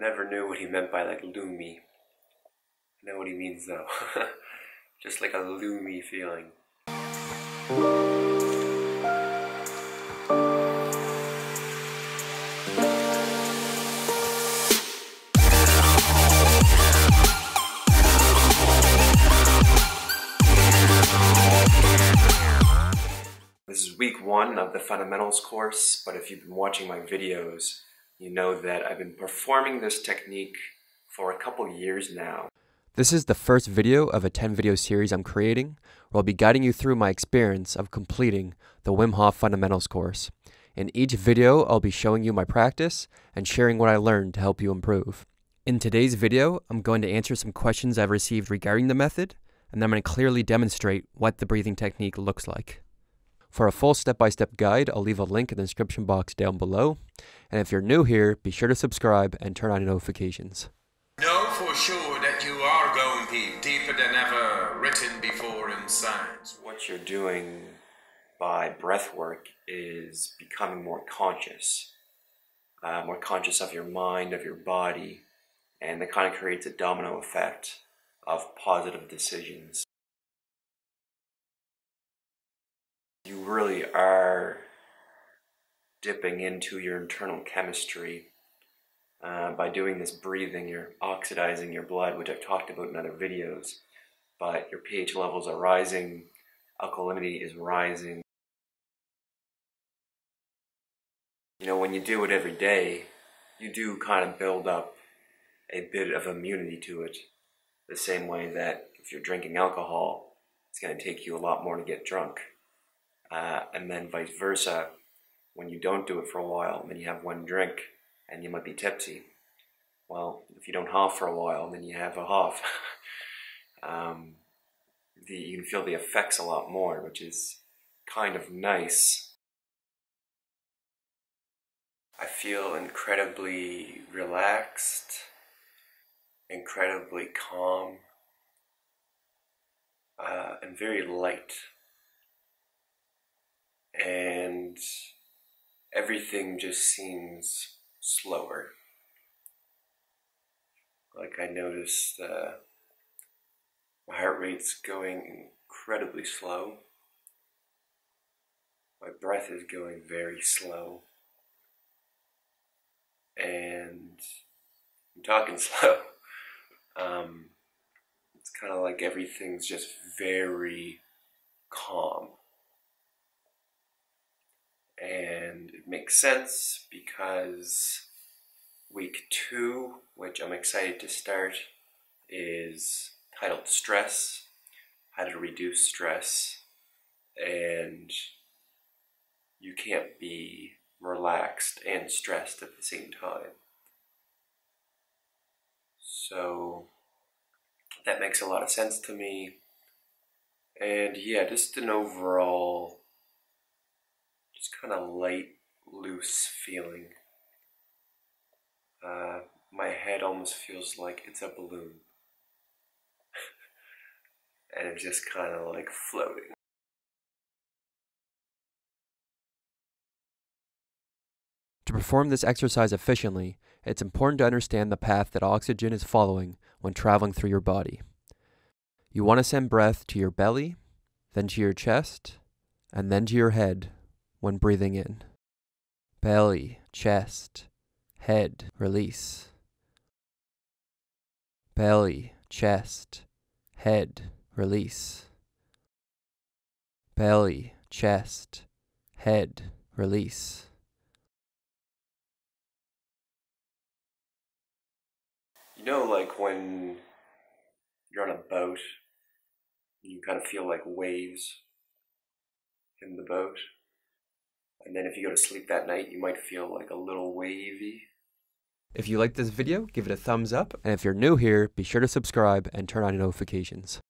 Never knew what he meant by like loomy. I know what he means though. Just like a loomy feeling. This is week one of the fundamentals course, but if you've been watching my videos, you know that I've been performing this technique for a couple years now. This is the first video of a 10 video series I'm creating where I'll be guiding you through my experience of completing the Wim Hof Fundamentals course. In each video, I'll be showing you my practice and sharing what I learned to help you improve. In today's video, I'm going to answer some questions I've received regarding the method, and then I'm going to clearly demonstrate what the breathing technique looks like. For a full step-by-step guide, I'll leave a link in the description box down below. And if you're new here, be sure to subscribe and turn on notifications. Know for sure that you are going deep, deeper than ever written before in science. What you're doing by breath work is becoming more conscious, uh, more conscious of your mind, of your body, and that kind of creates a domino effect of positive decisions. You really are dipping into your internal chemistry. Uh, by doing this breathing, you're oxidizing your blood, which I've talked about in other videos. But your pH levels are rising, alkalinity is rising. You know, when you do it every day, you do kind of build up a bit of immunity to it. The same way that if you're drinking alcohol, it's going to take you a lot more to get drunk. Uh, and then vice versa, when you don't do it for a while, then you have one drink and you might be tipsy. Well, if you don't huff for a while, then you have a huff. um, the, you can feel the effects a lot more, which is kind of nice. I feel incredibly relaxed, incredibly calm, uh, and very light. Everything just seems slower. Like I noticed uh, my heart rate's going incredibly slow. My breath is going very slow. And I'm talking slow. Um, it's kind of like everything's just very calm. And it makes sense because week two, which I'm excited to start, is titled Stress How to Reduce Stress. And you can't be relaxed and stressed at the same time. So that makes a lot of sense to me. And yeah, just an overall, just kind of light, loose feeling. Uh, my head almost feels like it's a balloon. and it's just kind of like floating. To perform this exercise efficiently, it's important to understand the path that oxygen is following when traveling through your body. You want to send breath to your belly, then to your chest, and then to your head when breathing in. Belly, chest, head, release. Belly, chest, head, release. Belly, chest, head, release. You know, like when you're on a boat, you kind of feel like waves in the boat. And then if you go to sleep that night, you might feel like a little wavy. If you like this video, give it a thumbs up, and if you're new here, be sure to subscribe and turn on notifications.